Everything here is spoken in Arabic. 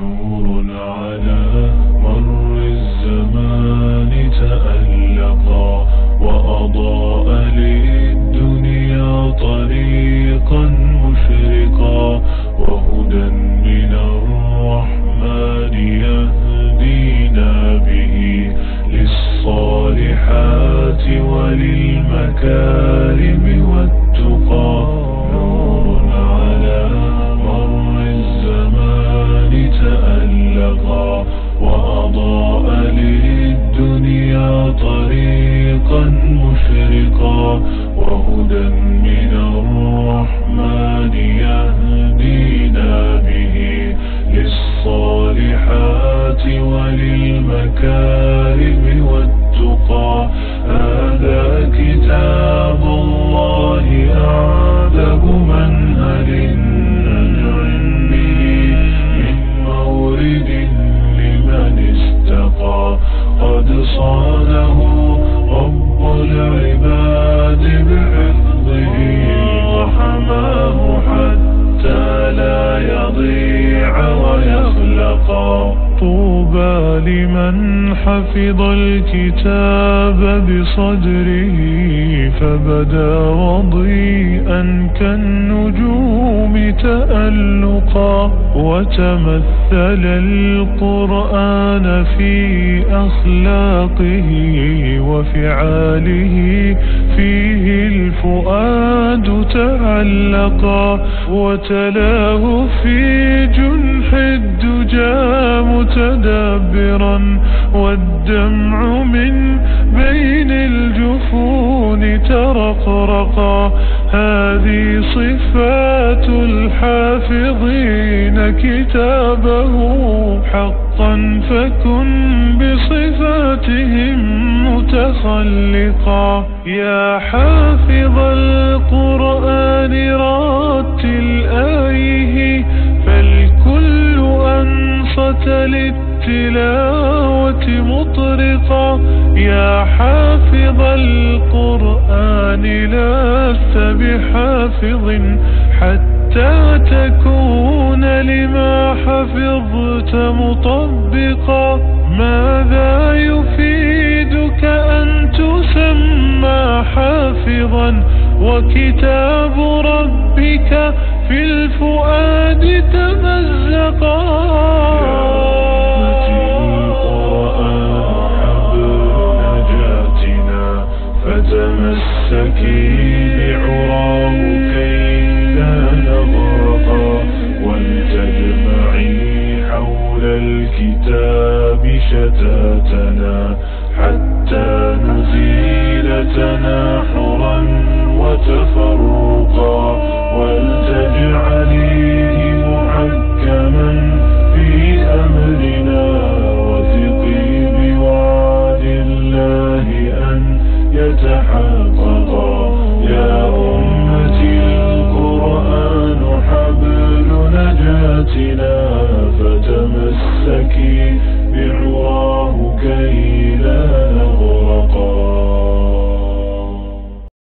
نور على مر الزمان تألقا وأضاء للدنيا طريقا مشرقا وهدى من الرحمن يهدينا به للصالحات وللمكارم والتقى مشرقا وهدى من الرحمن يهدينا به للصالحات وللمكارم والتقى. هذا كتاب الله أعذب منهل به من مورد لمن استقى. قد صانه طوبى لمن حفظ الكتاب بصدره فبدا وضيئا كالنجوم تألقا وتمثل القرآن في أخلاقه وفعاله فيه الفؤاد تعلقا وتلاه في جنح الدجى متدبرا والدمع من بين الجفون ترقرقا هذه صفات الحافظين كتابه حقا فكن بصفاتهم متخلقا. يا حافظ القرآن رتل آيه فالكل أنصت للتلاوة مطرقا. يا حافظ القرآن لست بحافظ حتى تكون لما حفظت مطبقا ماذا يفيدك أن تسمى حافظا؟ وكتاب ربك في الفؤاد تمزقا. فتمسكي peace.